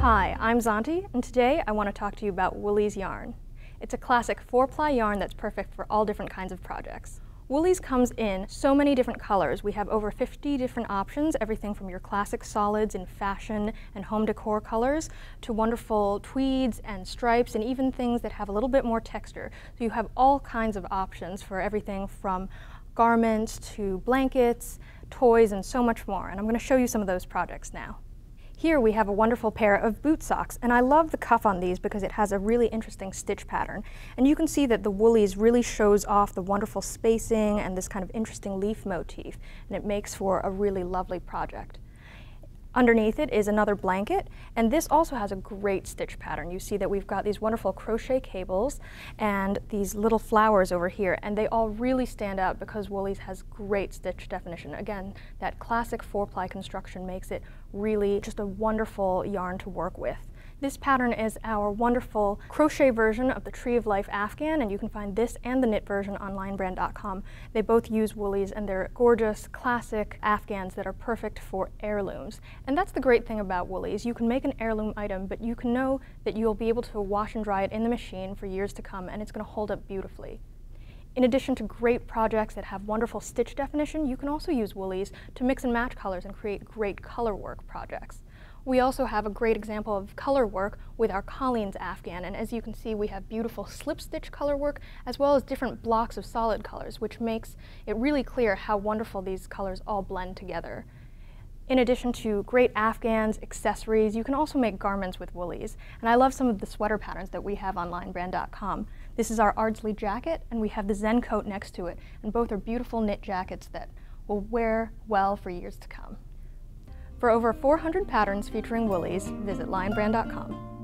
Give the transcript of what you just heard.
Hi, I'm Zonti, and today I want to talk to you about Wool-Ease yarn. It's a classic four-ply yarn that's perfect for all different kinds of projects. Wool-Ease comes in so many different colors. We have over 50 different options, everything from your classic solids in fashion and home decor colors to wonderful tweeds and stripes and even things that have a little bit more texture. So you have all kinds of options for everything from garments to blankets, toys, and so much more. And I'm going to show you some of those projects now. Here we have a wonderful pair of boot socks, and I love the cuff on these because it has a really interesting stitch pattern. And you can see that the Wool-Ease really shows off the wonderful spacing and this kind of interesting leaf motif, and it makes for a really lovely project. Underneath it is another blanket, and this also has a great stitch pattern. You see that we've got these wonderful crochet cables and these little flowers over here, and they all really stand out because Wool-Ease has great stitch definition. Again, that classic four-ply construction makes it really just a wonderful yarn to work with. This pattern is our wonderful crochet version of the Tree of Life Afghan, and you can find this and the knit version on lionbrand.com. They both use Wool-Ease, and they're gorgeous, classic Afghans that are perfect for heirlooms. And that's the great thing about Wool-Ease. You can make an heirloom item, but you can know that you'll be able to wash and dry it in the machine for years to come, and it's going to hold up beautifully. In addition to great projects that have wonderful stitch definition, you can also use Wool-Ease to mix and match colors and create great color work projects. We also have a great example of color work with our Colleen's Afghan, and as you can see, we have beautiful slip stitch color work as well as different blocks of solid colors, which makes it really clear how wonderful these colors all blend together. In addition to great Afghans, accessories, you can also make garments with Wool-Ease. And I love some of the sweater patterns that we have on lionbrand.com. This is our Ardsley jacket, and we have the Zen coat next to it. And both are beautiful knit jackets that will wear well for years to come. For over 400 patterns featuring Wool-Ease, visit lionbrand.com.